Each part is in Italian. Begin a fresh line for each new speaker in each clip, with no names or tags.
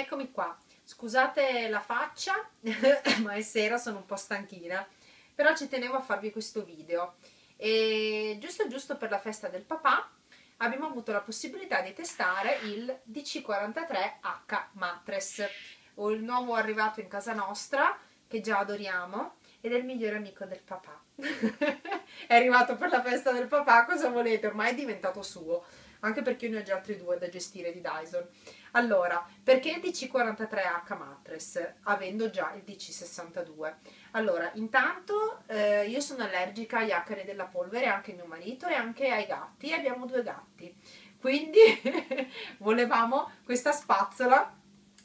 Eccomi qua, scusate la faccia, ma è sera, sono un po' stanchina, però ci tenevo a farvi questo video. E giusto giusto per la festa del papà abbiamo avuto la possibilità di testare il DC43H Mattress, o il nuovo arrivato in casa nostra, che già adoriamo, ed è il migliore amico del papà. è arrivato per la festa del papà, cosa volete? Ormai è diventato suo anche perché io ne ho già altri due da gestire di Dyson. Allora, perché il DC43H Mattress, avendo già il DC62? Allora, intanto eh, io sono allergica agli acari della polvere, anche mio marito e anche ai gatti, abbiamo due gatti. Quindi volevamo questa spazzola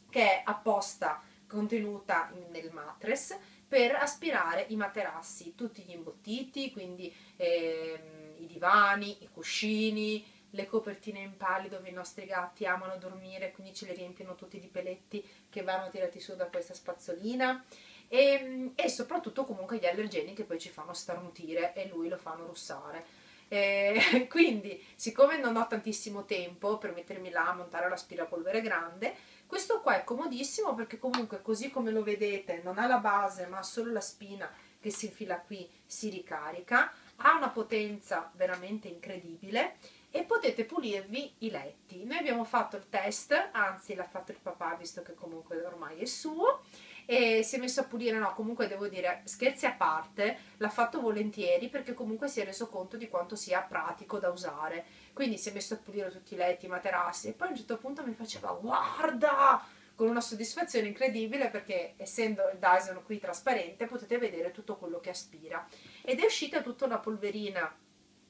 che è apposta contenuta nel mattress per aspirare i materassi, tutti gli imbottiti, quindi eh, i divani, i cuscini, le copertine in pali dove i nostri gatti amano dormire, quindi ce le riempiono tutti di peletti che vanno tirati su da questa spazzolina. E, e soprattutto comunque gli allergeni che poi ci fanno starnutire e lui lo fanno russare. E, quindi, siccome non ho tantissimo tempo per mettermi là a montare l'aspirapolvere grande, questo qua è comodissimo perché comunque così come lo vedete non ha la base ma ha solo la spina che si infila qui, si ricarica, ha una potenza veramente incredibile e potete pulirvi i letti. Noi abbiamo fatto il test, anzi l'ha fatto il papà visto che comunque ormai è suo e si è messo a pulire, no comunque devo dire scherzi a parte, l'ha fatto volentieri perché comunque si è reso conto di quanto sia pratico da usare, quindi si è messo a pulire tutti i letti, i materassi e poi a un certo punto mi faceva guarda! Con una soddisfazione incredibile perché essendo il Dyson qui trasparente potete vedere tutto quello che aspira. Ed è uscita tutta una polverina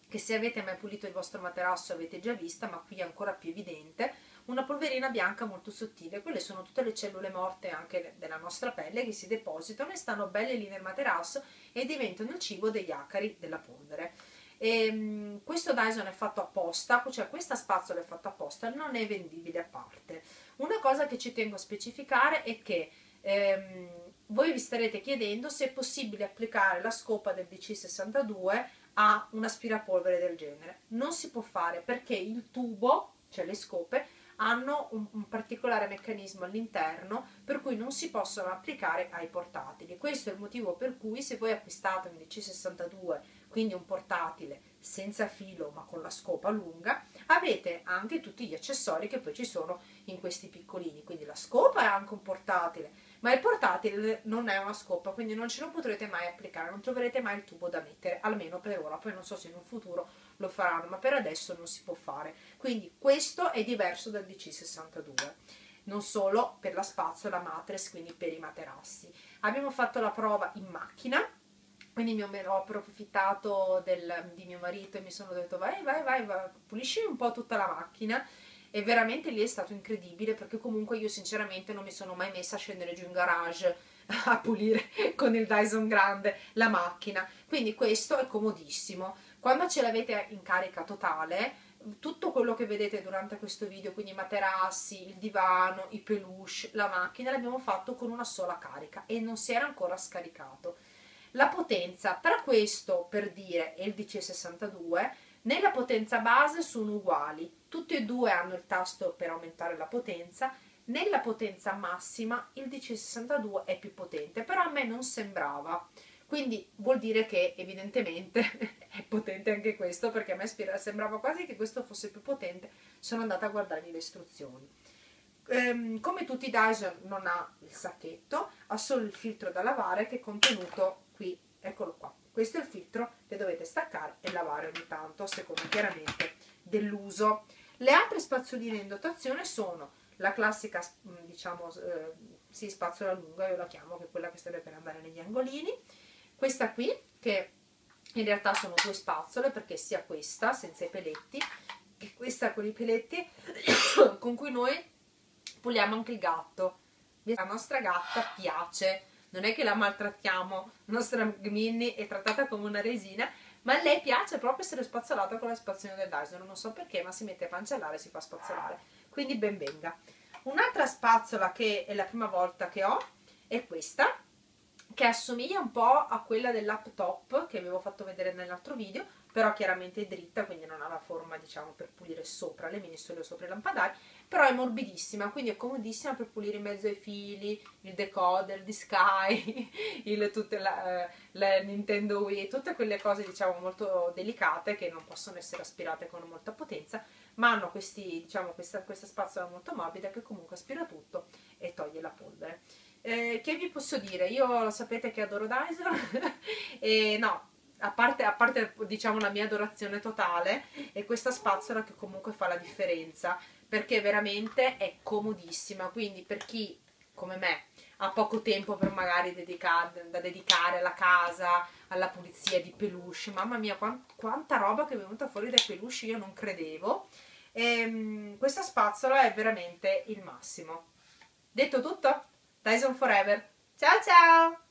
che se avete mai pulito il vostro materasso avete già vista, ma qui è ancora più evidente, una polverina bianca molto sottile. Quelle sono tutte le cellule morte anche della nostra pelle che si depositano e stanno belle lì nel materasso e diventano il cibo degli acari della polvere. E, um, questo Dyson è fatto apposta, cioè questa spazzola è fatta apposta, non è vendibile a parte. Una cosa che ci tengo a specificare è che ehm, voi vi starete chiedendo se è possibile applicare la scopa del DC62 a un aspirapolvere del genere. Non si può fare perché il tubo, cioè le scope, hanno un, un, particolare meccanismo all'interno per cui non si possono applicare ai portatili. Questo è il motivo per cui se voi acquistate un DC62, quindi un portatile senza filo ma con la scopa lunga, avete anche tutti gli accessori che poi ci sono in questi piccolini. Quindi la scopa è anche un portatile, ma il portatile non è una scopa, quindi non ce lo potrete mai applicare, non troverete mai il tubo da mettere, almeno per ora, poi non so se in un futuro lo faranno, ma per adesso non si può fare. Quindi questo è diverso dal DC62 non solo per la spazzola matres, quindi per i materassi. Abbiamo fatto la prova in macchina, quindi mi ho approfittato del, di mio marito e mi sono detto vai, vai, vai, vai pulisci un po' tutta la macchina. E veramente lì è stato incredibile perché comunque io sinceramente non mi sono mai messa a scendere giù in garage a pulire con il Dyson grande la macchina. Quindi questo è comodissimo. Quando ce l'avete in carica totale tutto quello che vedete durante questo video quindi i materassi, il divano, i peluche, la macchina l'abbiamo fatto con una sola carica e non si era ancora scaricato la potenza tra questo per dire e il DC62 nella potenza base sono uguali, tutti e due hanno il tasto per aumentare la potenza, nella potenza massima il DC62 è più potente, però a me non sembrava. Quindi vuol dire che evidentemente è potente anche questo, perché a me sembrava quasi che questo fosse più potente. Sono andata a guardargli le istruzioni. Ehm, come tutti i Dyson non ha il sacchetto, ha solo il filtro da lavare che è contenuto qui, eccolo qua. Questo è il filtro che dovete staccare e lavare ogni tanto a seconda chiaramente dell'uso. Le altre spazzoline in dotazione sono la classica mm, diciamo eh, sì, spazzola lunga io la chiamo che è quella che serve per andare negli angolini. Questa qui che in realtà sono due spazzole perché sia questa senza i peletti che questa con i peletti con cui noi puliamo anche il gatto. La nostra gatta piace. Non è che la maltrattiamo, la nostra Minnie è trattata come una resina, ma a lei piace proprio essere spazzolata con la spazzatina del Dyson, non so perché, ma si mette a cancellare e si fa spazzolare, quindi ben venga. Un'altra spazzola che è la prima volta che ho è questa, che assomiglia un po' a quella del laptop che avevo fatto vedere nell'altro video, però chiaramente è dritta, quindi non ha la forma diciamo per pulire sopra le mensole o sopra i lampadari, però è morbidissima, quindi è comodissima per pulire in mezzo ai fili, il decoder di Sky, il, tutte la, eh, la Nintendo Wii, tutte quelle cose diciamo molto delicate che non possono essere aspirate con molta potenza, ma hanno questi, diciamo, questa, questa spazzola molto morbida che comunque aspira tutto e toglie la polvere. Eh, che vi posso dire? Io lo sapete che adoro Dyson e no, a parte, a parte diciamo la mia adorazione totale è questa spazzola che comunque fa la differenza perché veramente è comodissima. Quindi per chi come me ha poco tempo per magari dedicar, da dedicare alla casa alla pulizia di peluche mamma mia quant, quanta roba che è venuta fuori dai peluche io non credevo. E, ehm, questa spazzola è veramente il massimo. Detto tutto Dyson Forever. Ciao ciao